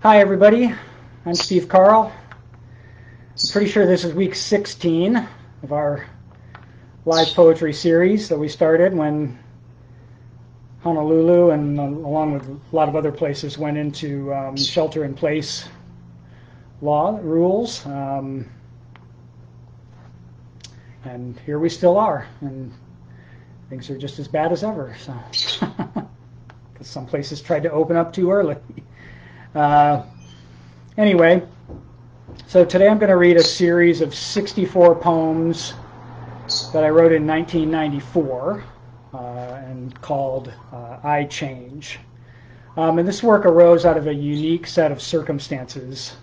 Hi, everybody. I'm Steve Carll. I'm pretty sure this is week 16 of our live poetry series that we started when Honolulu and along with a lot of other places went into um, shelter in place law rules. Um, and here we still are, and things are just as bad as ever. So, some places tried to open up too early. Uh, anyway, so today I'm going to read a series of 64 poems that I wrote in 1994 uh, and called uh, I Change. Um, and this work arose out of a unique set of circumstances.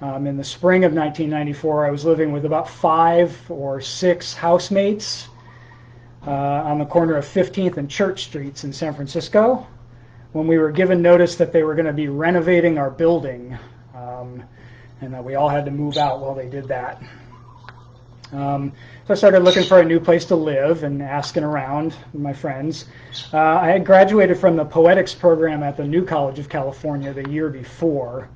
Um, in the spring of 1994, I was living with about five or six housemates uh, on the corner of 15th and Church Streets in San Francisco when we were given notice that they were going to be renovating our building um, and that we all had to move out while they did that. Um, so I started looking for a new place to live and asking around my friends. Uh, I had graduated from the poetics program at the New College of California the year before.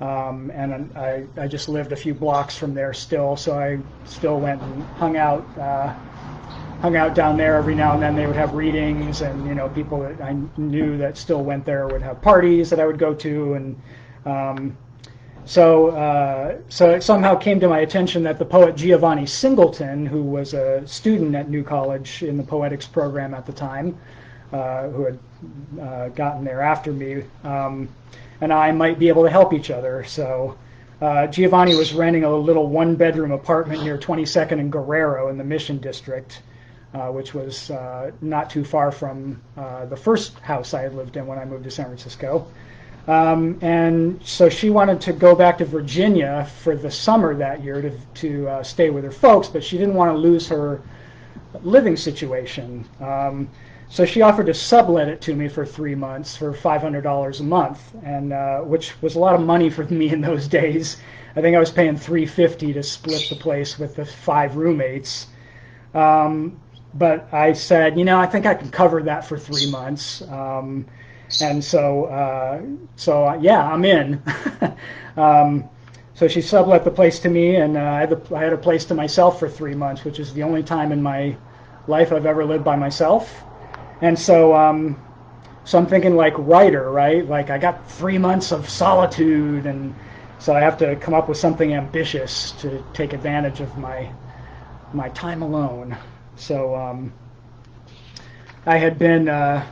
Um, and I, I just lived a few blocks from there still, so I still went and hung out uh, hung out down there every now and then. They would have readings, and you know, people that I knew that still went there would have parties that I would go to, and um, so uh, so it somehow came to my attention that the poet Giovanni Singleton, who was a student at New College in the poetics program at the time, uh, who had uh, gotten there after me, um, and I might be able to help each other. So. Uh, Giovanni was renting a little one-bedroom apartment near 22nd and Guerrero in the Mission District, uh, which was uh, not too far from uh, the first house I had lived in when I moved to San Francisco. Um, and so she wanted to go back to Virginia for the summer that year to, to uh, stay with her folks, but she didn't want to lose her living situation. Um, so she offered to sublet it to me for three months for $500 a month, and uh, which was a lot of money for me in those days. I think I was paying 350 to split the place with the five roommates. Um, but I said, you know, I think I can cover that for three months. Um, and so, uh, so uh, yeah, I'm in. um, so she sublet the place to me, and uh, I, had the, I had a place to myself for three months, which is the only time in my life I've ever lived by myself. And so, um, so I'm thinking like writer, right? Like I got three months of solitude, and so I have to come up with something ambitious to take advantage of my my time alone. So um, I had been, uh,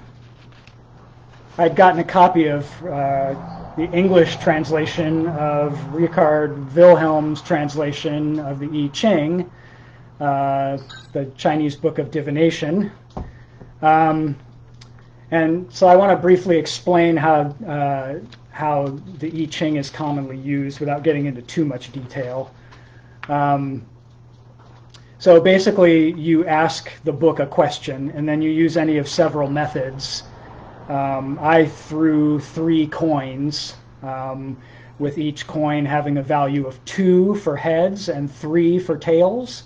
I'd gotten a copy of uh, the English translation of Richard Wilhelm's translation of the I Ching, uh, the Chinese book of divination. Um, and so I want to briefly explain how, uh, how the I Ching is commonly used without getting into too much detail. Um, so basically, you ask the book a question, and then you use any of several methods. Um, I threw three coins, um, with each coin having a value of two for heads and three for tails.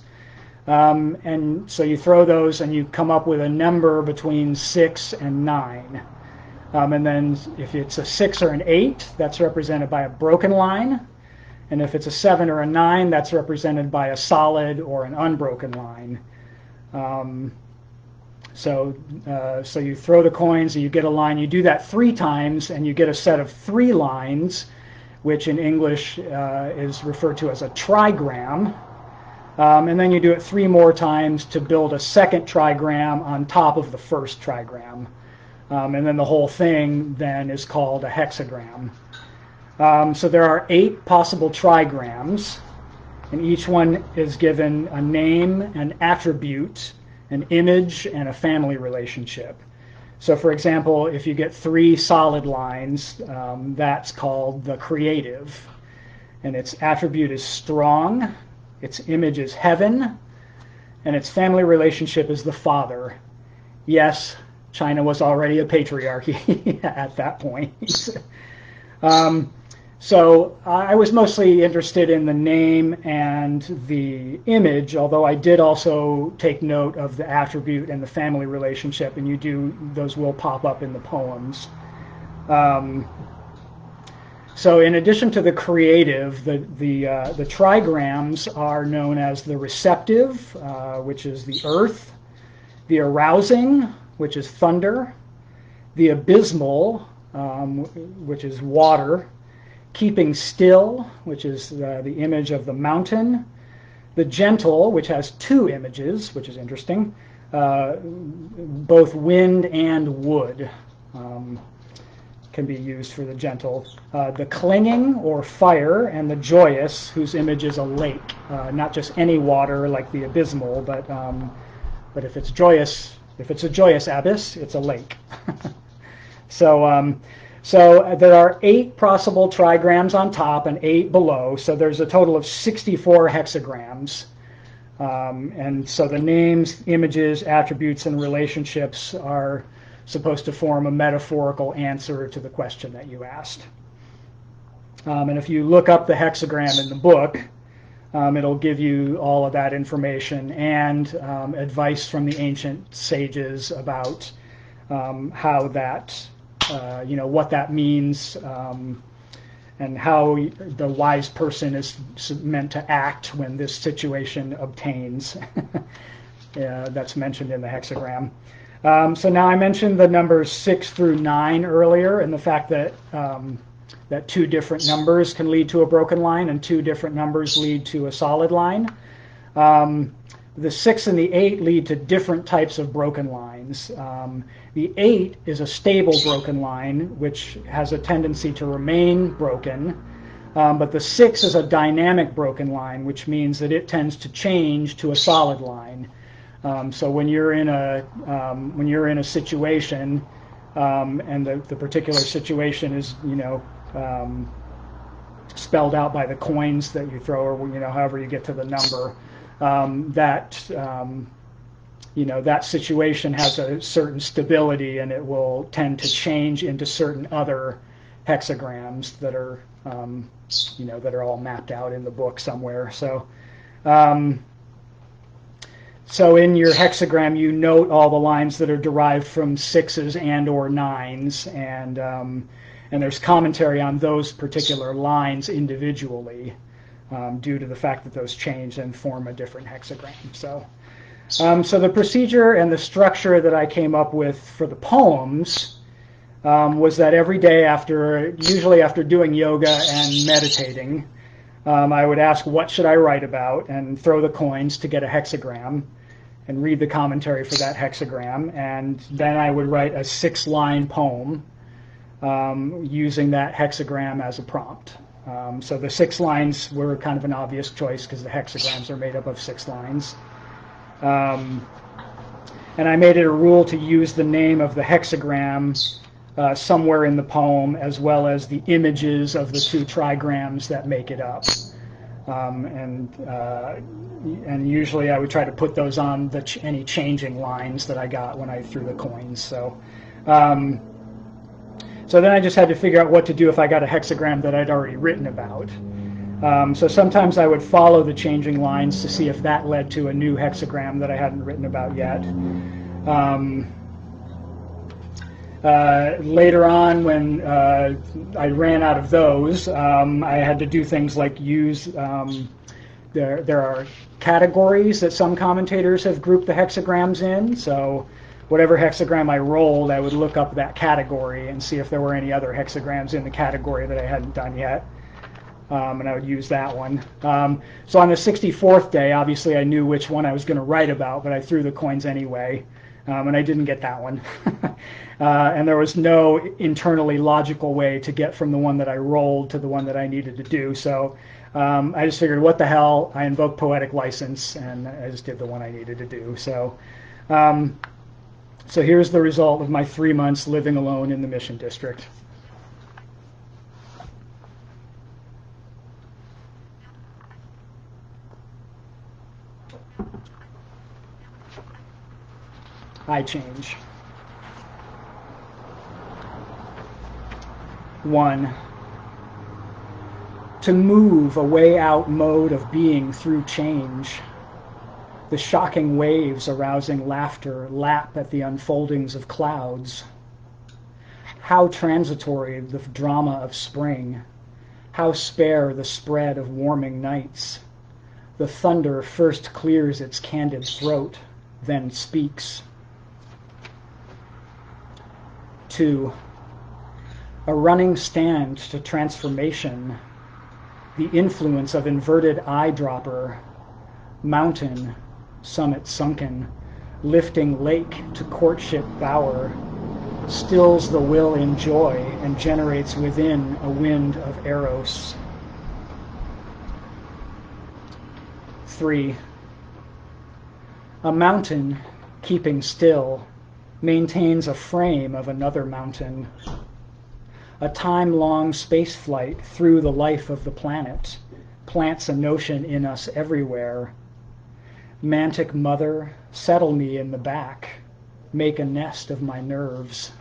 Um, and so you throw those, and you come up with a number between six and nine. Um, and then if it's a six or an eight, that's represented by a broken line. And if it's a 7 or a 9, that's represented by a solid or an unbroken line. Um, so, uh, so you throw the coins and you get a line. You do that three times and you get a set of three lines, which in English uh, is referred to as a trigram. Um, and then you do it three more times to build a second trigram on top of the first trigram. Um, and then the whole thing then is called a hexagram. Um, so there are eight possible trigrams, and each one is given a name, an attribute, an image, and a family relationship. So, for example, if you get three solid lines, um, that's called the creative. And its attribute is strong, its image is heaven, and its family relationship is the father. Yes, China was already a patriarchy at that point. um, so I was mostly interested in the name and the image, although I did also take note of the attribute and the family relationship, and you do those will pop up in the poems. Um, so in addition to the creative, the the uh, the trigrams are known as the receptive, uh, which is the earth, the arousing, which is thunder, the abysmal, um, which is water, keeping still, which is uh, the image of the mountain, the gentle, which has two images, which is interesting, uh, both wind and wood. Um, can be used for the gentle. Uh, the clinging or fire and the joyous, whose image is a lake, uh, not just any water like the abysmal, but um, but if it's joyous, if it's a joyous abyss, it's a lake. so um, so there are eight possible trigrams on top and eight below. So there's a total of 64 hexagrams. Um, and so the names, images, attributes, and relationships are supposed to form a metaphorical answer to the question that you asked. Um, and if you look up the hexagram in the book, um, it'll give you all of that information and um, advice from the ancient sages about um, how that, uh, you know, what that means um, and how the wise person is meant to act when this situation obtains. yeah, that's mentioned in the hexagram. Um, so now I mentioned the numbers six through nine earlier, and the fact that um, that two different numbers can lead to a broken line, and two different numbers lead to a solid line. Um, the six and the eight lead to different types of broken lines. The eight is a stable broken line, which has a tendency to remain broken. Um, but the six is a dynamic broken line, which means that it tends to change to a solid line. Um, so when you're in a um, when you're in a situation, um, and the, the particular situation is you know um, spelled out by the coins that you throw, or you know however you get to the number, um, that um, you know that situation has a certain stability, and it will tend to change into certain other hexagrams that are you know that are all mapped out in the book somewhere. So. Um, so in your hexagram, you note all the lines that are derived from sixes and or nines, and um, and there's commentary on those particular lines individually, um, due to the fact that those change and form a different hexagram. So, um, so the procedure and the structure that I came up with for the poems um, was that every day after, usually after doing yoga and meditating, um, I would ask what should I write about and throw the coins to get a hexagram and read the commentary for that hexagram, and then I would write a six-line poem um, using that hexagram as a prompt. Um, so the six lines were kind of an obvious choice because the hexagrams are made up of six lines. Um, and I made it a rule to use the name of the hexagram uh, somewhere in the poem, as well as the images of the two trigrams that make it up. Um, and uh, and usually I would try to put those on the ch- any changing lines that I got when I threw the coins. So um, so then I just had to figure out what to do if I got a hexagram that I'd already written about. Um, so sometimes I would follow the changing lines to see if that led to a new hexagram that I hadn't written about yet. Um, uh, later on, when uh, I ran out of those, um, I had to do things like use. Um, there, there are categories that some commentators have grouped the hexagrams in. So, whatever hexagram I rolled, I would look up that category and see if there were any other hexagrams in the category that I hadn't done yet. Um, and I would use that one. Um, so on the 64th day, obviously I knew which one I was going to write about, but I threw the coins anyway um, and I didn't get that one. uh, and there was no internally logical way to get from the one that I rolled to the one that I needed to do. So um, I just figured, what the hell? I invoked poetic license, and I just did the one I needed to do. So, um, so here's the result of my three months living alone in the Mission District. I change. One, to move a way out mode of being through change. The shocking waves arousing laughter lap at the unfoldings of clouds. How transitory the drama of spring, How spare the spread of warming nights? The thunder first clears its candid throat, then speaks. 2. A running stand to transformation, the influence of inverted eyedropper, mountain, summit sunken, lifting lake to courtship bower, stills the will in joy and generates within a wind of eros. 3. A mountain, keeping still, maintains a frame of another mountain. A time long space flight through the life of the planet plants a notion in us everywhere. Mantic mother, settle me in the back, make a nest of my nerves.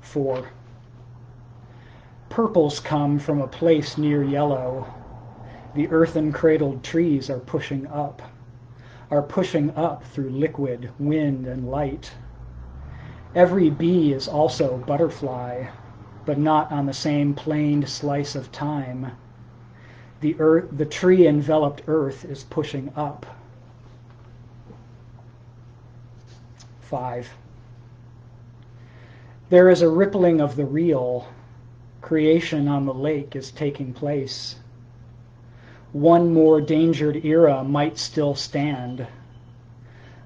4. Purples come from a place near yellow. The earthen cradled trees are pushing up, are pushing up through liquid, wind, and light. Every bee is also butterfly, but not on the same planed slice of time. The, earth, the tree enveloped earth is pushing up. 5. There is a rippling of the real. Creation on the lake is taking place. One more dangered era might still stand.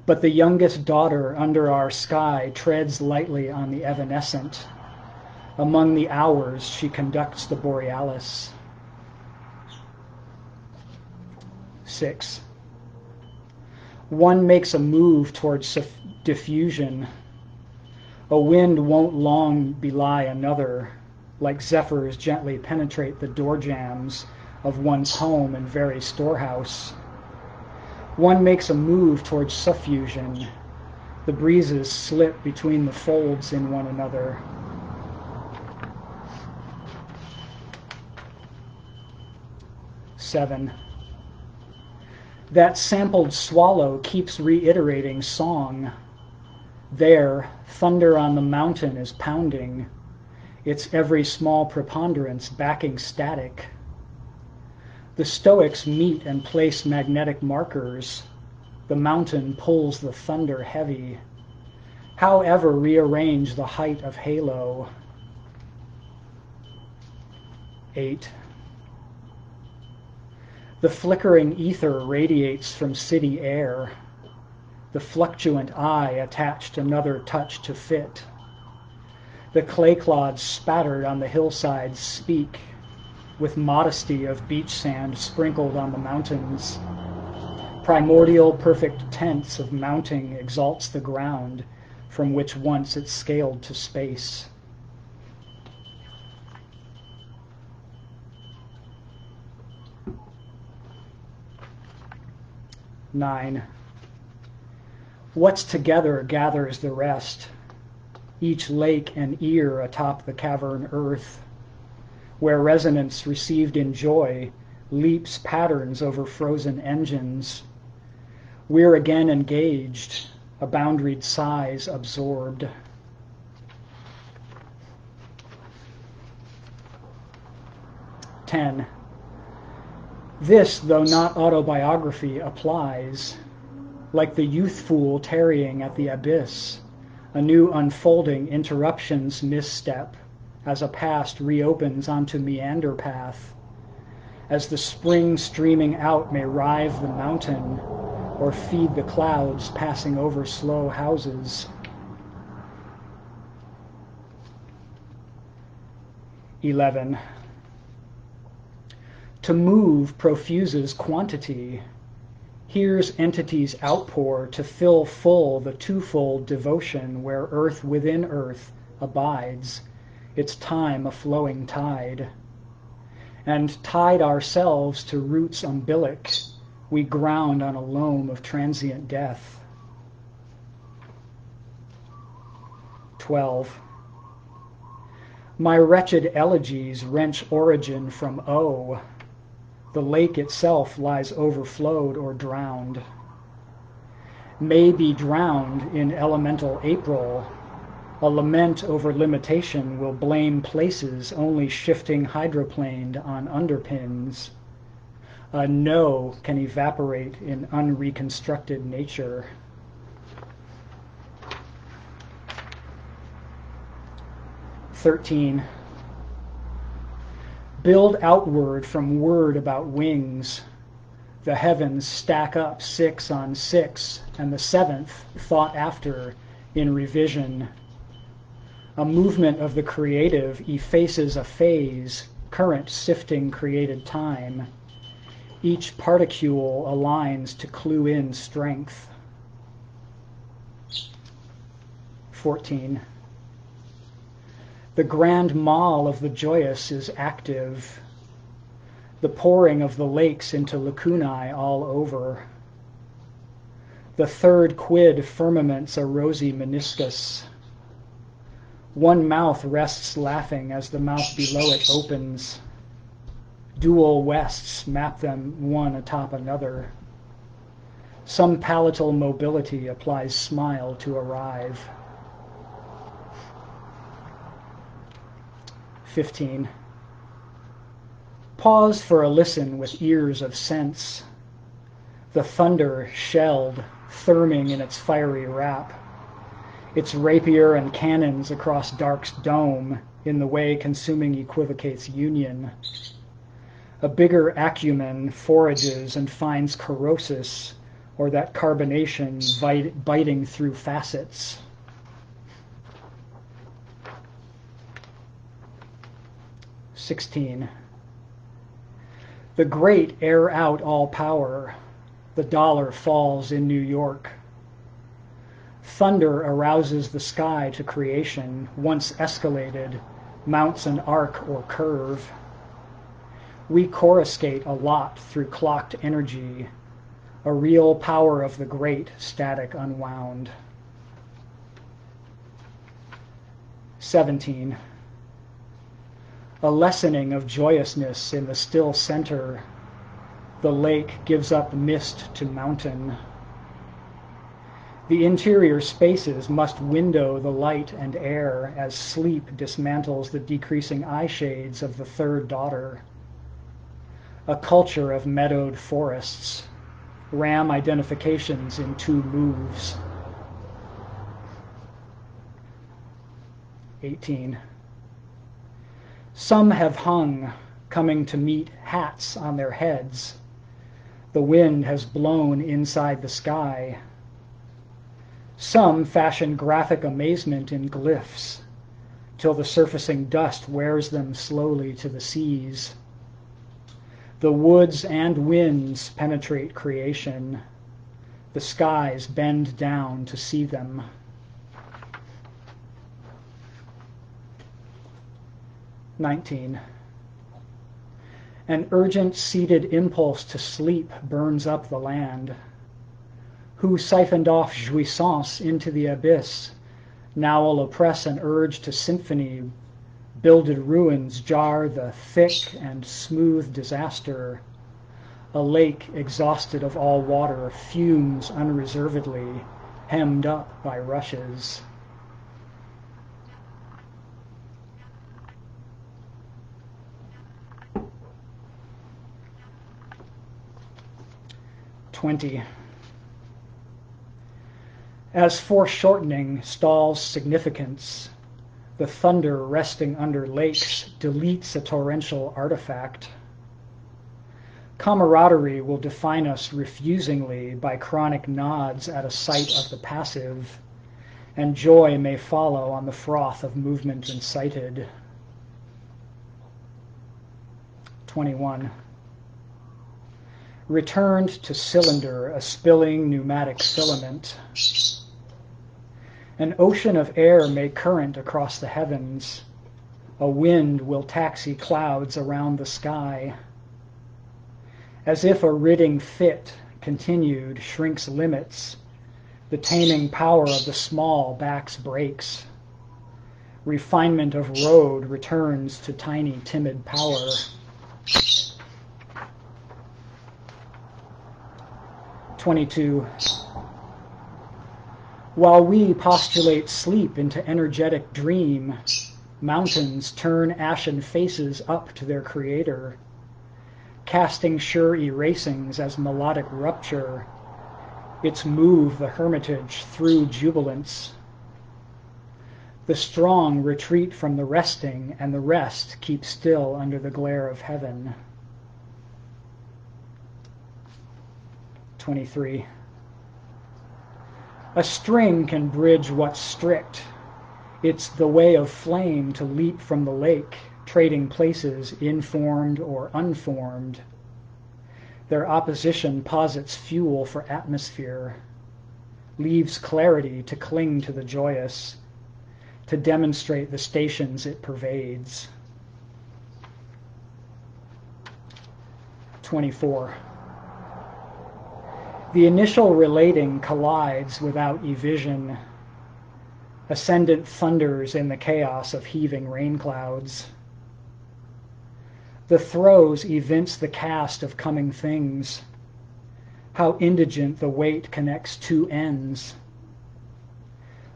But the youngest daughter under our sky treads lightly on the evanescent. Among the hours, she conducts the borealis. 6. One makes a move towards diffusion a wind won't long belie another, like zephyrs gently penetrate the door jambs of one's home and very storehouse. One makes a move towards suffusion. The breezes slip between the folds in one another. Seven. That sampled swallow keeps reiterating song there, thunder on the mountain is pounding, its every small preponderance backing static. The Stoics meet and place magnetic markers. The mountain pulls the thunder heavy. However, rearrange the height of halo. 8. The flickering ether radiates from city air the fluctuant eye attached another touch to fit. The clay clods spattered on the hillsides speak, with modesty of beach sand sprinkled on the mountains. Primordial perfect tense of mounting exalts the ground from which once it scaled to space. Nine. What's together gathers the rest, each lake and ear atop the cavern earth, where resonance received in joy leaps patterns over frozen engines. We're again engaged, a boundaried size absorbed. Ten. This, though not autobiography, applies like the youth fool tarrying at the abyss, a new unfolding interruptions misstep as a past reopens onto meander path, as the spring streaming out may rive the mountain or feed the clouds passing over slow houses. Eleven. To move profuses quantity Here's entities outpour to fill full the twofold devotion where earth within earth abides, its time a flowing tide. And tied ourselves to roots umbilic, we ground on a loam of transient death. 12. My wretched elegies wrench origin from O, the lake itself lies overflowed or drowned. May be drowned in elemental April, A lament over limitation will blame places only shifting hydroplaned on underpins. A no can evaporate in unreconstructed nature. Thirteen. Build outward from word about wings. The heavens stack up six on six, and the seventh thought after in revision a movement of the creative effaces a phase, current sifting created time. Each particule aligns to clue in strength. 14. The grand mall of the joyous is active. The pouring of the lakes into lacunae all over. The third quid firmaments a rosy meniscus. One mouth rests laughing as the mouth below it opens. Dual wests map them one atop another. Some palatal mobility applies smile to arrive. 15. Pause for a listen with ears of sense. The thunder shelled, therming in its fiery wrap its rapier and cannons across Dark's dome in the way consuming equivocates union. A bigger acumen forages and finds corrosis, or that carbonation biting through facets. Sixteen. The great air out all power. The dollar falls in New York. Thunder arouses the sky to creation, once escalated, mounts an arc or curve. We coruscate a lot through clocked energy, a real power of the great static unwound. 17. A lessening of joyousness in the still center. The lake gives up mist to mountain. The interior spaces must window the light and air as sleep dismantles the decreasing eye shades of the third daughter. A culture of meadowed forests, ram identifications in two moves. 18. Some have hung, coming to meet hats on their heads. The wind has blown inside the sky some fashion graphic amazement in glyphs, till the surfacing dust wears them slowly to the seas. The woods and winds penetrate creation. The skies bend down to see them. Nineteen. An urgent seated impulse to sleep burns up the land who siphoned off jouissance into the abyss, now will oppress and urge to symphony. Builded ruins jar the thick and smooth disaster. A lake exhausted of all water fumes unreservedly, hemmed up by rushes. Twenty. As foreshortening stalls significance, the thunder resting under lakes deletes a torrential artifact. Camaraderie will define us refusingly by chronic nods at a sight of the passive, and joy may follow on the froth of movement incited. 21. Returned to cylinder a spilling pneumatic filament. An ocean of air may current across the heavens. A wind will taxi clouds around the sky. As if a ridding fit, continued, shrinks limits, the taming power of the small backs breaks. Refinement of road returns to tiny, timid power. Twenty-two. While we postulate sleep into energetic dream, mountains turn ashen faces up to their creator, casting sure erasings as melodic rupture, its move the hermitage through jubilance. The strong retreat from the resting, and the rest keep still under the glare of heaven. 23. A string can bridge what's strict. It's the way of flame to leap from the lake, trading places, informed or unformed. Their opposition posits fuel for atmosphere, leaves clarity to cling to the joyous, to demonstrate the stations it pervades. 24. The initial relating collides without evision. Ascendant thunders in the chaos of heaving rain clouds. The throes evince the cast of coming things. How indigent the weight connects two ends.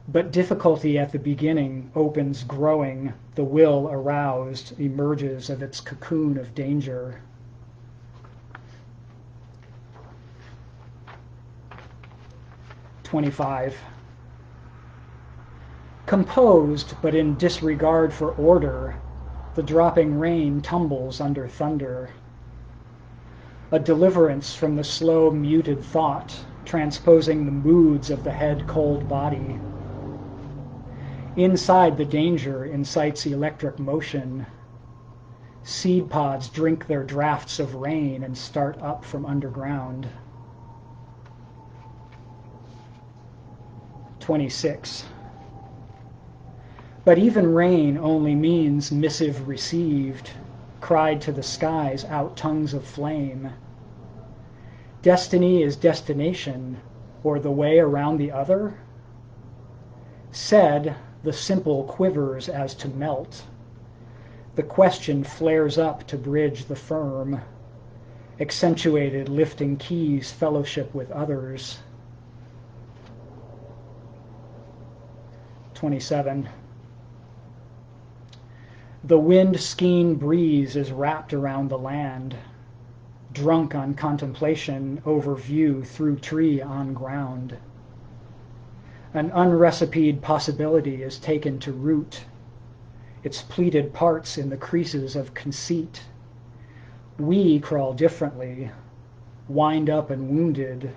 But difficulty at the beginning opens growing, the will aroused emerges of its cocoon of danger. 25. Composed, but in disregard for order, the dropping rain tumbles under thunder. A deliverance from the slow, muted thought, transposing the moods of the head cold body. Inside the danger incites electric motion. Seed pods drink their drafts of rain and start up from underground. 26. But even rain only means missive received, cried to the skies out tongues of flame. Destiny is destination, or the way around the other? Said, the simple quivers as to melt. The question flares up to bridge the firm. Accentuated lifting keys fellowship with others. 27. The wind skeen breeze is wrapped around the land, drunk on contemplation over view through tree on ground. An unrecipeed possibility is taken to root, its pleated parts in the creases of conceit. We crawl differently, wind up and wounded,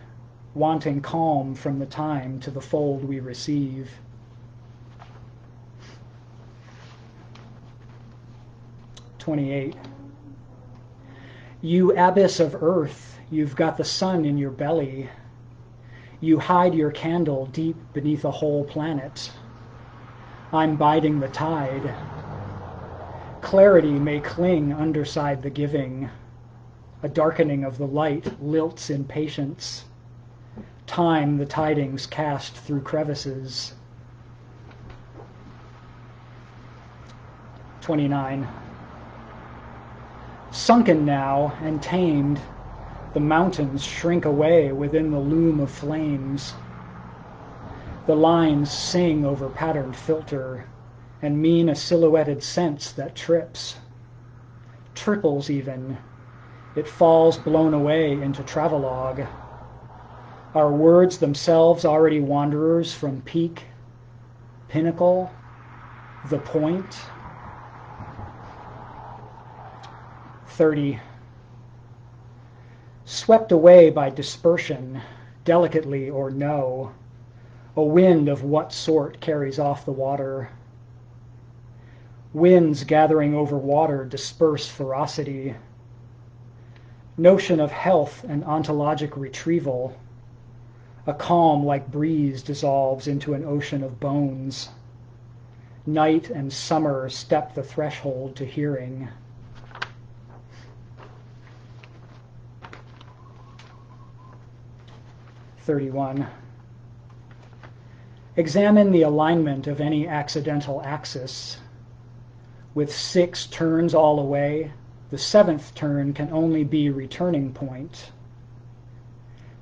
wanting calm from the time to the fold we receive. 28. You abyss of earth, you've got the sun in your belly. You hide your candle deep beneath a whole planet. I'm biding the tide. Clarity may cling underside the giving. A darkening of the light lilts in patience. Time the tidings cast through crevices. 29. Sunken now and tamed, the mountains shrink away within the loom of flames. The lines sing over patterned filter and mean a silhouetted sense that trips. Triples even. It falls blown away into travelogue. Are words themselves already wanderers from peak, pinnacle, the point? 30. Swept away by dispersion, delicately or no, a wind of what sort carries off the water? Winds gathering over water disperse ferocity. Notion of health and ontologic retrieval. A calm like breeze dissolves into an ocean of bones. Night and summer step the threshold to hearing. 31. Examine the alignment of any accidental axis. With six turns all away, the seventh turn can only be returning point.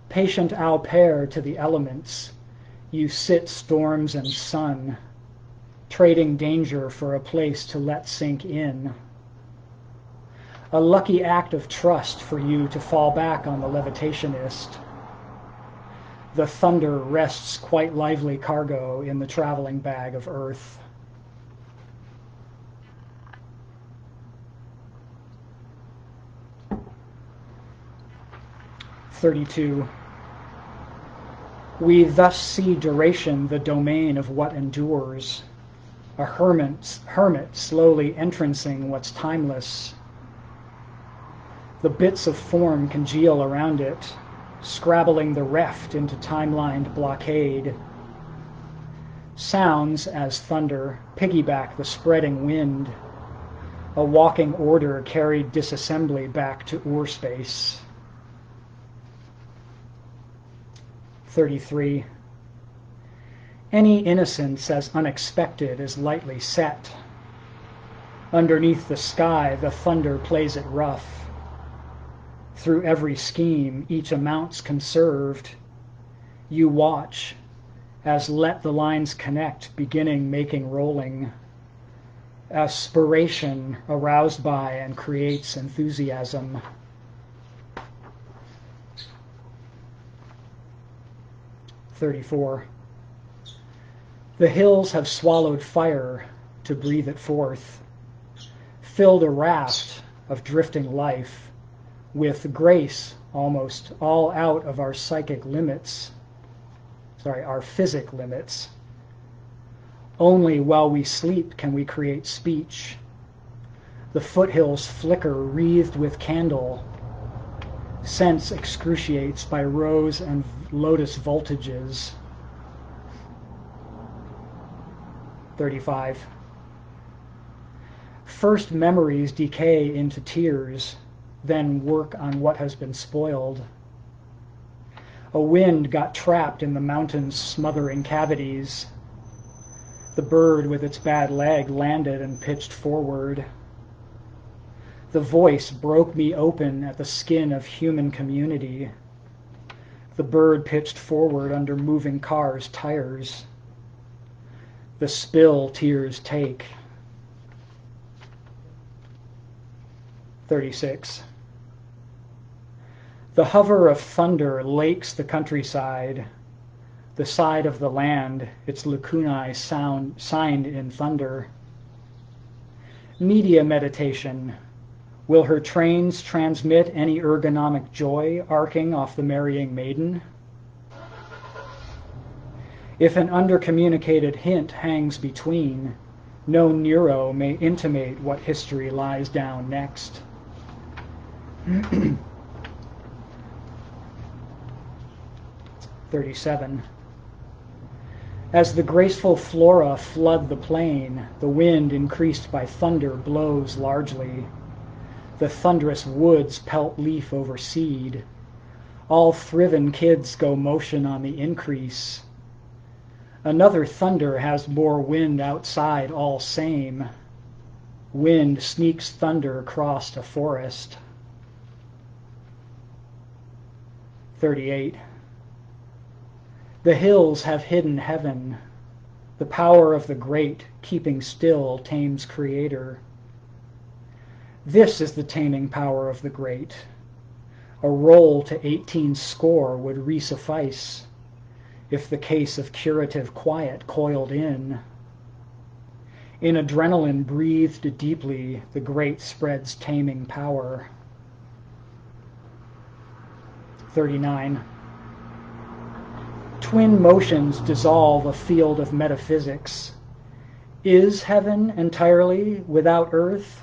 Patient au pair to the elements, you sit storms and sun, trading danger for a place to let sink in. A lucky act of trust for you to fall back on the levitationist. The thunder rests quite lively cargo in the traveling bag of earth. Thirty-two. We thus see duration the domain of what endures, a hermit, hermit slowly entrancing what's timeless. The bits of form congeal around it, scrabbling the reft into time-lined blockade. Sounds, as thunder, piggyback the spreading wind. A walking order carried disassembly back to Ur space. 33. Any innocence as unexpected is lightly set. Underneath the sky, the thunder plays it rough. Through every scheme, each amount's conserved. You watch as let the lines connect, beginning making rolling. Aspiration aroused by and creates enthusiasm. 34. The hills have swallowed fire to breathe it forth, filled a raft of drifting life, with grace almost all out of our psychic limits, sorry, our physic limits. Only while we sleep can we create speech. The foothills flicker wreathed with candle sense excruciates by rose and lotus voltages. 35. First memories decay into tears, then work on what has been spoiled. A wind got trapped in the mountain's smothering cavities. The bird with its bad leg landed and pitched forward. The voice broke me open at the skin of human community. The bird pitched forward under moving cars' tires. The spill tears take. 36. The hover of thunder lakes the countryside, the side of the land, its lacunae sound, signed in thunder. Media meditation, Will her trains transmit any ergonomic joy arcing off the marrying maiden? If an undercommunicated hint hangs between, no Nero may intimate what history lies down next. Thirty-seven. As the graceful flora flood the plain, the wind increased by thunder blows largely. The thunderous woods pelt leaf over seed. All thriven kids go motion on the increase. Another thunder has more wind outside all same. Wind sneaks thunder across a forest. 38. The hills have hidden heaven. The power of the great, keeping still, tames creator. This is the taming power of the great. A roll to eighteen score would resuffice, if the case of curative quiet coiled in. In adrenaline breathed deeply, the great spreads taming power. 39. Twin motions dissolve a field of metaphysics. Is heaven entirely without earth?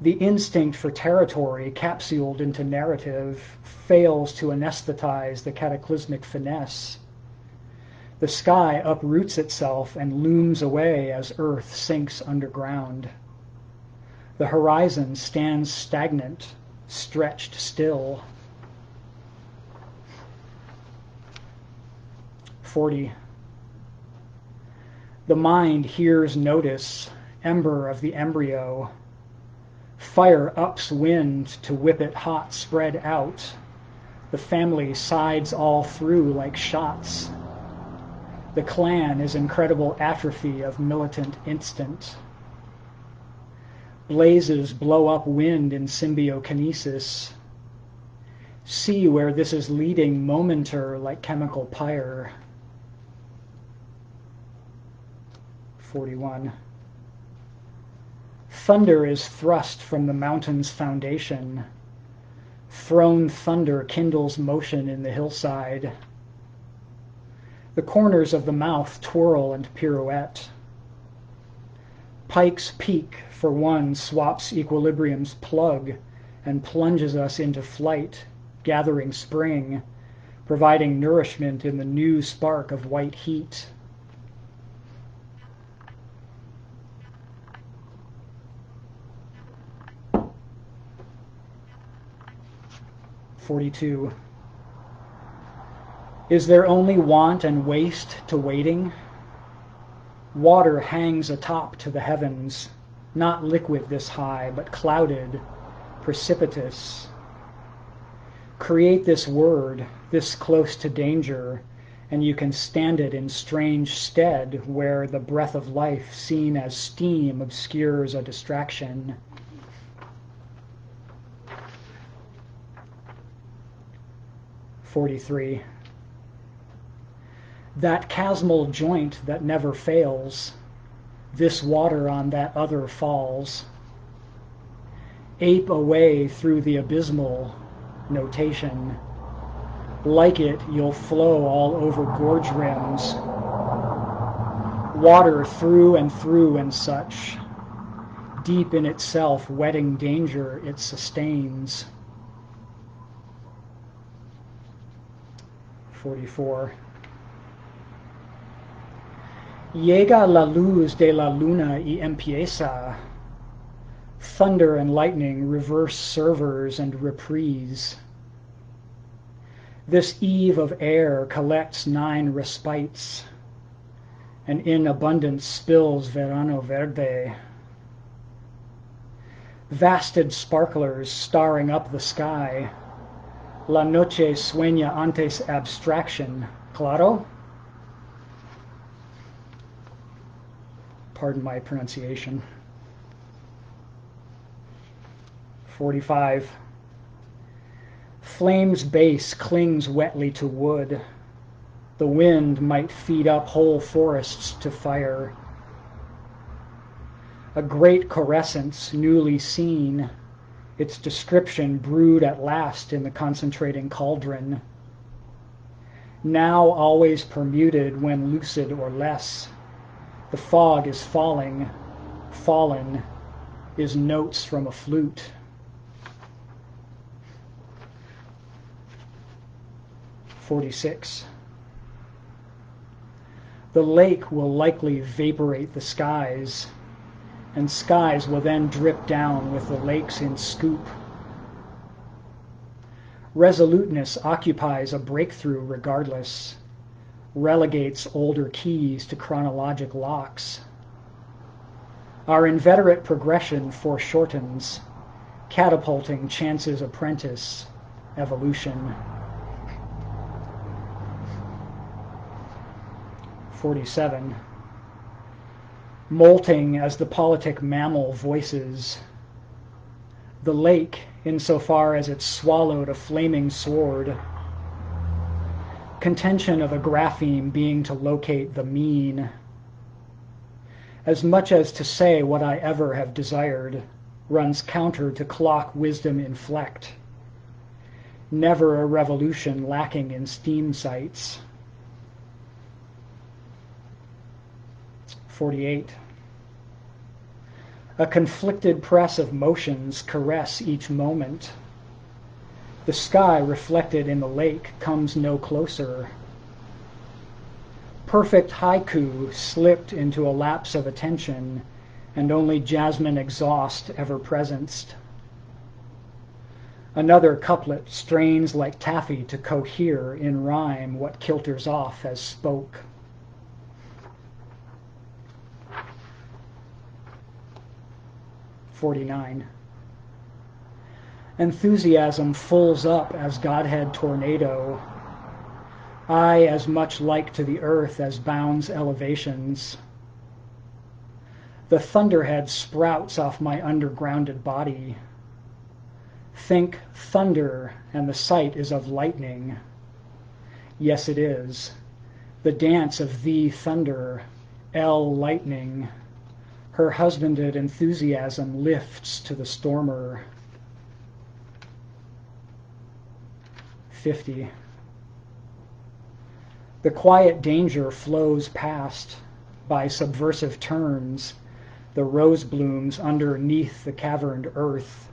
the instinct for territory capsuled into narrative fails to anesthetize the cataclysmic finesse. The sky uproots itself and looms away as Earth sinks underground. The horizon stands stagnant, stretched still. 40. The mind hears notice, ember of the embryo, Fire ups wind to whip it hot spread out. The family sides all through like shots. The clan is incredible atrophy of militant instant. Blazes blow up wind in symbiokinesis. See where this is leading momenter like chemical pyre. 41. Thunder is thrust from the mountain's foundation. Thrown thunder kindles motion in the hillside. The corners of the mouth twirl and pirouette. Pike's Peak, for one, swaps equilibrium's plug and plunges us into flight, gathering spring, providing nourishment in the new spark of white heat. 42. Is there only want and waste to waiting? Water hangs atop to the heavens, not liquid this high, but clouded, precipitous. Create this word, this close to danger, and you can stand it in strange stead where the breath of life seen as steam obscures a distraction. 43. That chasmal joint that never fails, this water on that other falls. Ape away through the abysmal notation. Like it, you'll flow all over gorge rims. Water through and through and such. Deep in itself, wetting danger it sustains. 44. Llega la luz de la luna y empieza. Thunder and lightning reverse servers and reprise. This eve of air collects nine respites, and in abundance spills verano verde. Vasted sparklers starring up the sky, La noche sueña antes abstraction. Claro? Pardon my pronunciation. 45. Flame's base clings wetly to wood. The wind might feed up whole forests to fire. A great corescence newly seen its description brewed at last in the concentrating cauldron, now always permuted when lucid or less. The fog is falling, fallen is notes from a flute. Forty-six. The lake will likely vaporate the skies and skies will then drip down with the lakes in scoop. Resoluteness occupies a breakthrough regardless, relegates older keys to chronologic locks. Our inveterate progression foreshortens, catapulting chance's apprentice, evolution. 47 molting as the politic mammal voices. The lake, insofar as it swallowed a flaming sword. Contention of a grapheme being to locate the mean. As much as to say what I ever have desired runs counter to clock wisdom inflect. Never a revolution lacking in steam sites. 48. A conflicted press of motions caress each moment. The sky reflected in the lake comes no closer. Perfect haiku slipped into a lapse of attention, and only jasmine exhaust ever presenced. Another couplet strains like taffy to cohere in rhyme what kilters off as spoke. 49. Enthusiasm fulls up as Godhead tornado. I as much like to the earth as bounds elevations. The thunderhead sprouts off my undergrounded body. Think thunder, and the sight is of lightning. Yes, it is. The dance of the thunder, L lightning. Her husbanded enthusiasm lifts to the stormer. 50. The quiet danger flows past by subversive turns, the rose blooms underneath the caverned earth,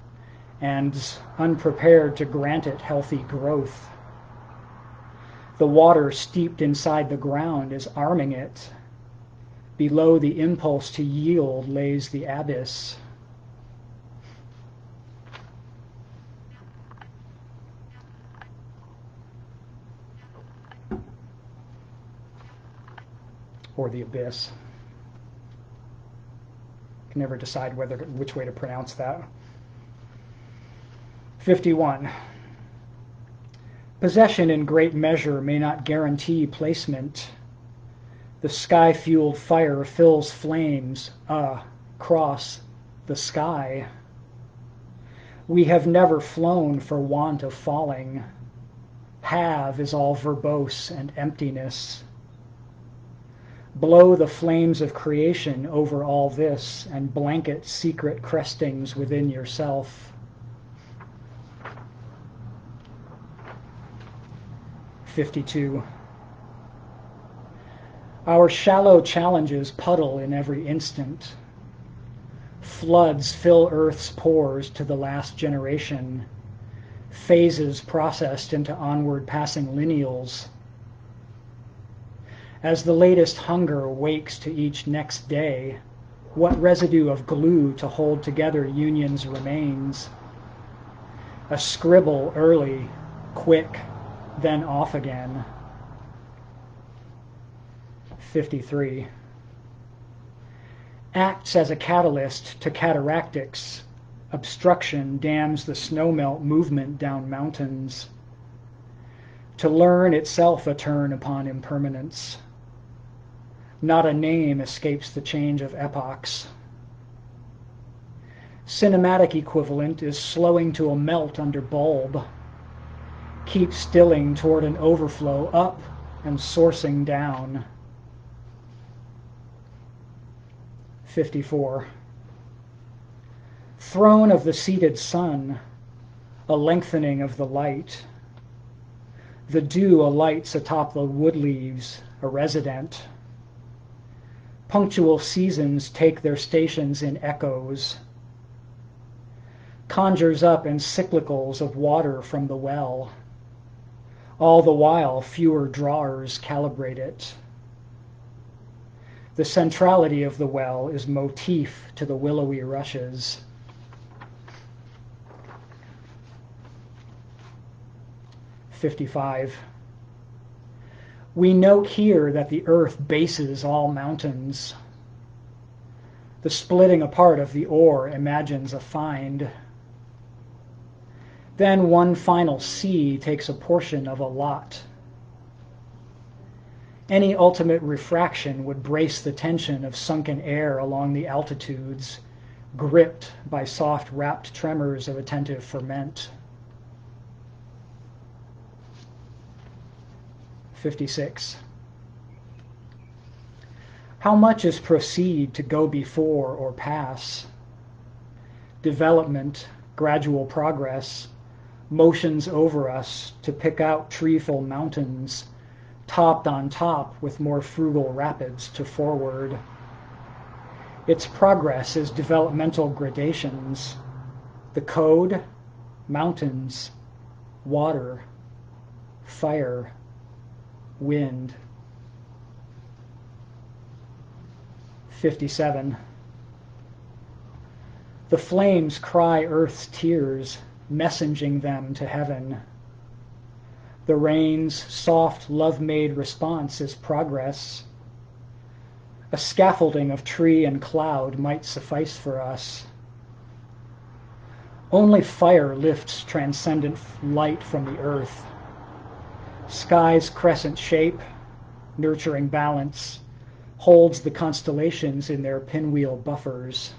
and unprepared to grant it healthy growth. The water steeped inside the ground is arming it. Below the impulse to yield lays the abyss. or the abyss. Can never decide whether which way to pronounce that. 51. Possession in great measure may not guarantee placement. The sky-fueled fire fills flames uh, across the sky. We have never flown for want of falling. Have is all verbose and emptiness. Blow the flames of creation over all this and blanket secret crestings within yourself. Fifty-two. Our shallow challenges puddle in every instant. Floods fill Earth's pores to the last generation. Phases processed into onward passing lineals as the latest hunger wakes to each next day, what residue of glue to hold together unions remains? A scribble early, quick, then off again. 53. Acts as a catalyst to cataractics. Obstruction dams the snowmelt movement down mountains. To learn itself a turn upon impermanence. Not a name escapes the change of epochs. Cinematic equivalent is slowing to a melt under bulb. Keep stilling toward an overflow up and sourcing down. 54. Throne of the seated sun, a lengthening of the light. The dew alights atop the wood leaves, a resident Punctual seasons take their stations in echoes, conjures up encyclicals of water from the well. All the while, fewer drawers calibrate it. The centrality of the well is motif to the willowy rushes. Fifty-five. We note here that the earth bases all mountains. The splitting apart of the ore imagines a find. Then one final sea takes a portion of a lot. Any ultimate refraction would brace the tension of sunken air along the altitudes, gripped by soft wrapped tremors of attentive ferment. 56. How much is proceed to go before or pass? Development, gradual progress, motions over us to pick out treeful mountains, topped on top with more frugal rapids to forward. Its progress is developmental gradations. The code, mountains, water, fire, wind. 57. The flames cry earth's tears, messaging them to heaven. The rain's soft, love-made response is progress. A scaffolding of tree and cloud might suffice for us. Only fire lifts transcendent light from the earth. Sky's crescent shape, nurturing balance, holds the constellations in their pinwheel buffers.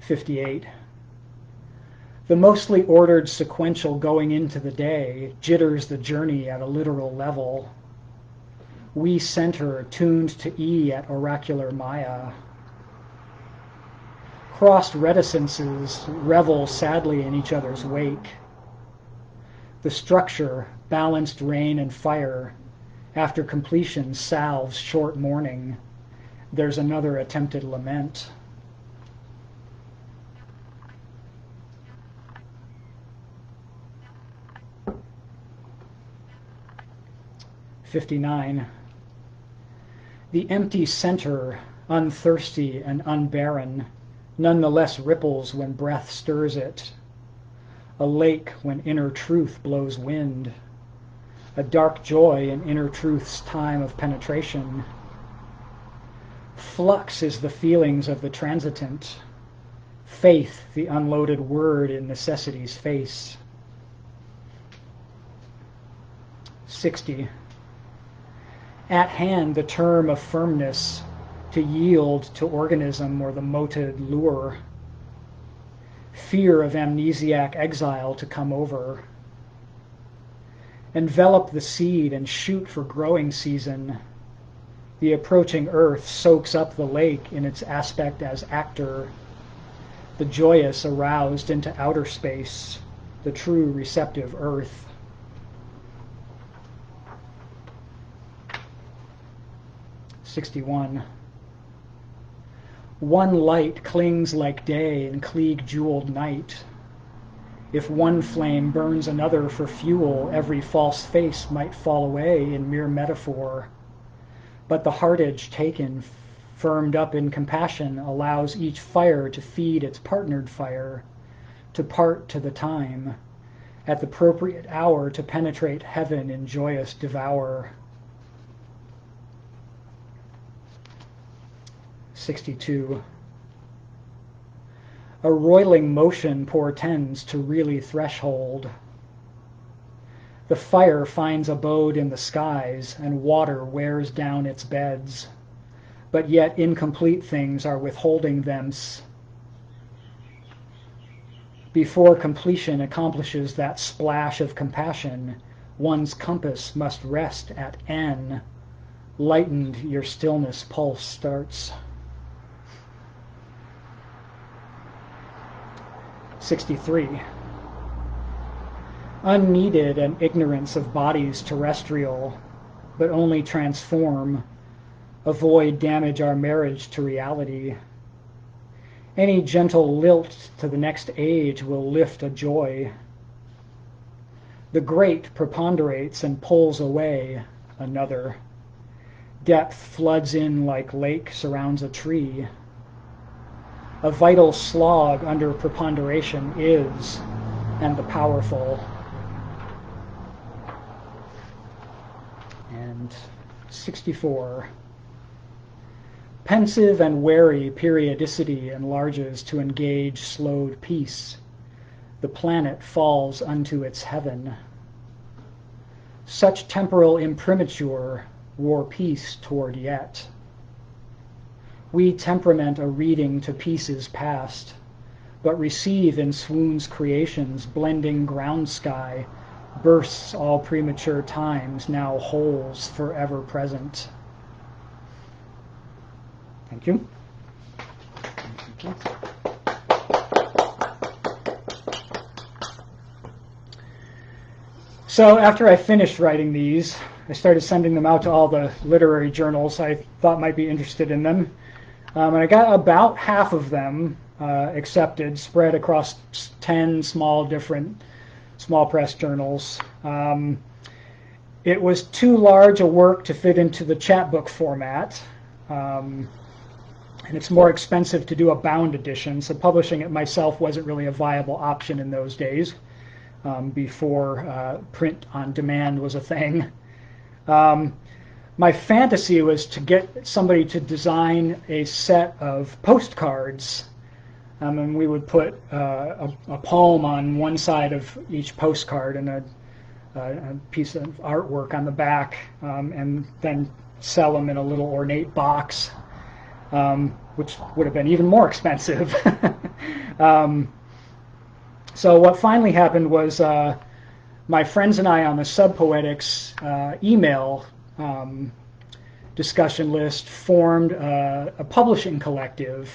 Fifty-eight. The mostly ordered sequential going into the day jitters the journey at a literal level. We center tuned to E at oracular Maya. Crossed reticences revel sadly in each other's wake. The structure, balanced rain and fire, after completion salves short mourning. There's another attempted lament. 59. The empty center, unthirsty and unbarren, nonetheless ripples when breath stirs it. A lake when inner truth blows wind. A dark joy in inner truth's time of penetration. Flux is the feelings of the transitant. Faith, the unloaded word in necessity's face. 60 at hand the term of firmness to yield to organism or the moted lure. Fear of amnesiac exile to come over. Envelop the seed and shoot for growing season. The approaching earth soaks up the lake in its aspect as actor. The joyous aroused into outer space, the true receptive earth. 61. One light clings like day in Klieg jeweled night. If one flame burns another for fuel, every false face might fall away in mere metaphor. But the heartage taken, firmed up in compassion, allows each fire to feed its partnered fire, to part to the time, at the appropriate hour to penetrate heaven in joyous devour. 62. A roiling motion portends to really threshold. The fire finds abode in the skies, and water wears down its beds, but yet incomplete things are withholding them. Before completion accomplishes that splash of compassion, one's compass must rest at N. Lightened, your stillness pulse starts. 63. Unneeded and ignorance of bodies terrestrial, but only transform, avoid damage our marriage to reality. Any gentle lilt to the next age will lift a joy. The great preponderates and pulls away another. Depth floods in like lake surrounds a tree a vital slog under preponderation is, and the powerful. And 64. Pensive and wary periodicity enlarges to engage slowed peace. The planet falls unto its heaven. Such temporal imprimatur war peace toward yet we temperament a reading to pieces past, but receive in swoon's creations blending ground sky, bursts all premature times, now holes forever present. Thank you. Thank you. So after I finished writing these, I started sending them out to all the literary journals I thought might be interested in them. Um, and I got about half of them uh, accepted, spread across 10 small different small press journals. Um, it was too large a work to fit into the chapbook format. Um, and it's more expensive to do a bound edition, so publishing it myself wasn't really a viable option in those days um, before uh, print on demand was a thing. Um, my fantasy was to get somebody to design a set of postcards Um, and we would put uh, a, a, poem on one side of each postcard and a, a piece of artwork on the back, um, and then sell them in a little ornate box, um, which would have been even more expensive. Um, so what finally happened was uh, my friends and I on the Subpoetics uh, email um, discussion list formed uh, a publishing collective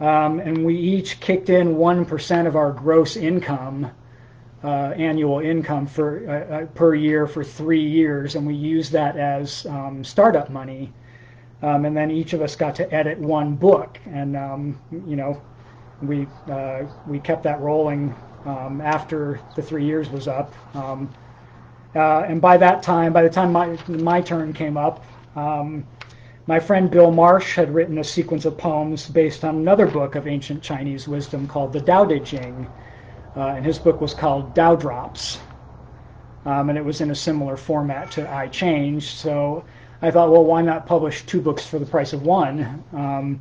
um, and we each kicked in 1% of our gross income, uh, annual income for uh, uh, per year for three years, and we used that as um, startup money. Um, and then each of us got to edit one book, and um, you know, we uh, we kept that rolling um, after the three years was up. Um, uh, and by that time, by the time my my turn came up, my friend Bill Marsh had written a sequence of poems based on another book of ancient Chinese wisdom called the Tao Te Ching, uh, and his book was called Tao Drops, um, and it was in a similar format to I Change. So I thought, well, why not publish two books for the price of one? Um,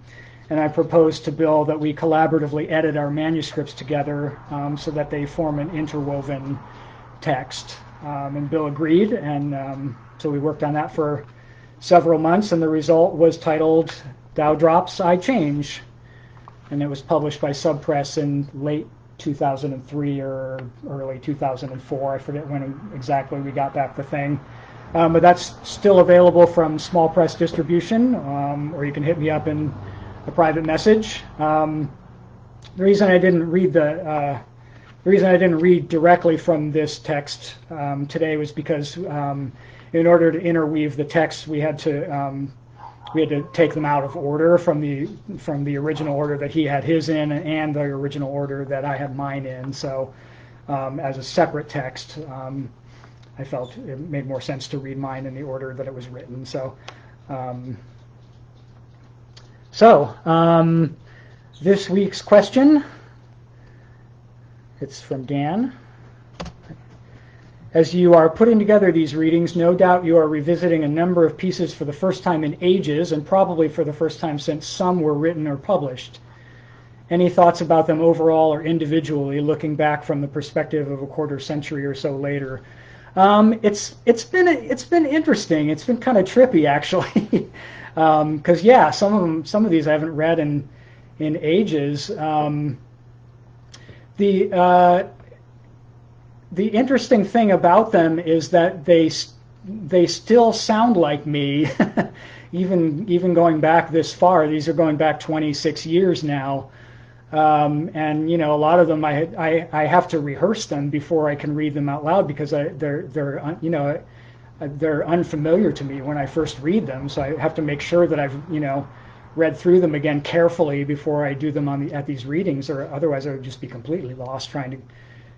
and I proposed to Bill that we collaboratively edit our manuscripts together um, so that they form an interwoven text. Um, and Bill agreed, and um, so we worked on that for several months, and the result was titled Tao Drops, I Change. And it was published by Subpress in late 2003 or early 2004. I forget when exactly we got back the thing. Um, but that's still available from small press distribution, um, or you can hit me up in a private message. Um, the reason I didn't read the uh, the reason I didn't read directly from this text um, today was because um, in order to interweave the text, we had to um, we had to take them out of order from the from the original order that he had his in and the original order that I had mine in. So um, as a separate text, um, I felt it made more sense to read mine in the order that it was written. So um, so this week's question. It's from Dan. As you are putting together these readings, no doubt you are revisiting a number of pieces for the first time in ages, and probably for the first time since some were written or published. Any thoughts about them overall or individually, looking back from the perspective of a quarter century or so later? Um, it's it's been it's been interesting. It's been kind of trippy actually, because um, yeah, some of them some of these I haven't read in in ages. Um, the uh, the interesting thing about them is that they they still sound like me, even even going back this far. These are going back 26 years now, um, and you know a lot of them I, I I have to rehearse them before I can read them out loud because I, they're they're you know they're unfamiliar to me when I first read them. So I have to make sure that I've you know read through them again carefully before I do them on the at these readings, or otherwise I would just be completely lost trying to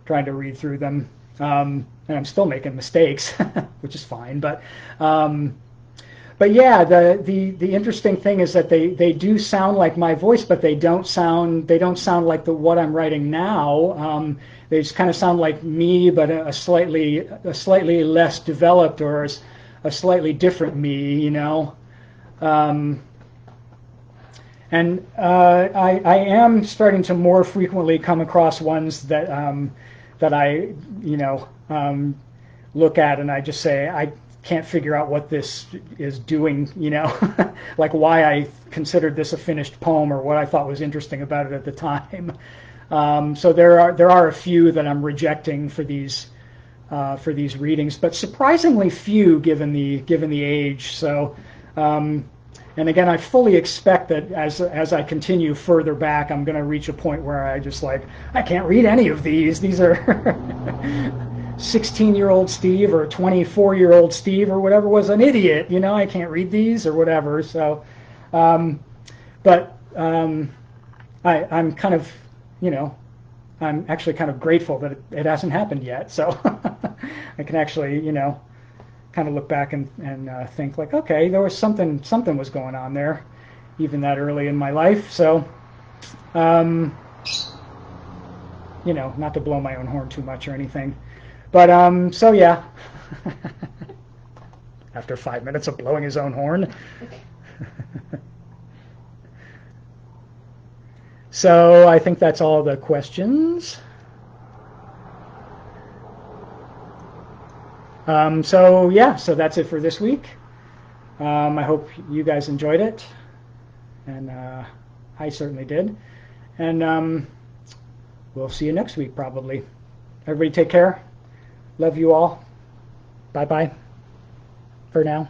trying to read through them. Um, and I'm still making mistakes, which is fine. But um, but yeah, the, the the interesting thing is that they, they do sound like my voice, but they don't sound they don't sound like the what I'm writing now. Um, they just kind of sound like me, but a, a, slightly a slightly less developed or a slightly different me, you know. Um, and uh, I, I am starting to more frequently come across ones that um, that I, you know, um, look at and I just say, I can't figure out what this is doing, you know, like why I considered this a finished poem or what I thought was interesting about it at the time. Um, so there are there are a few that I'm rejecting for these uh, for these readings, but surprisingly few given the given the age. So um, and again, I fully expect that as as I continue further back, I'm going to reach a point where I just like I can't read any of these. These are 16-year-old Steve or 24-year-old Steve or whatever was an idiot. You know, I can't read these or whatever. So, um, but um, I, I'm kind of, you know, I'm actually kind of grateful that it, it hasn't happened yet. So I can actually, you know, kind of look back and, and uh, think like, okay, there was something something was going on there, even that early in my life. So, um, you know, not to blow my own horn too much or anything, but um, so yeah. After five minutes of blowing his own horn. So I think that's all the questions. Um, so yeah, so that's it for this week. Um, I hope you guys enjoyed it, and uh, I certainly did. And um, we'll see you next week probably. Everybody take care. Love you all. Bye bye for now.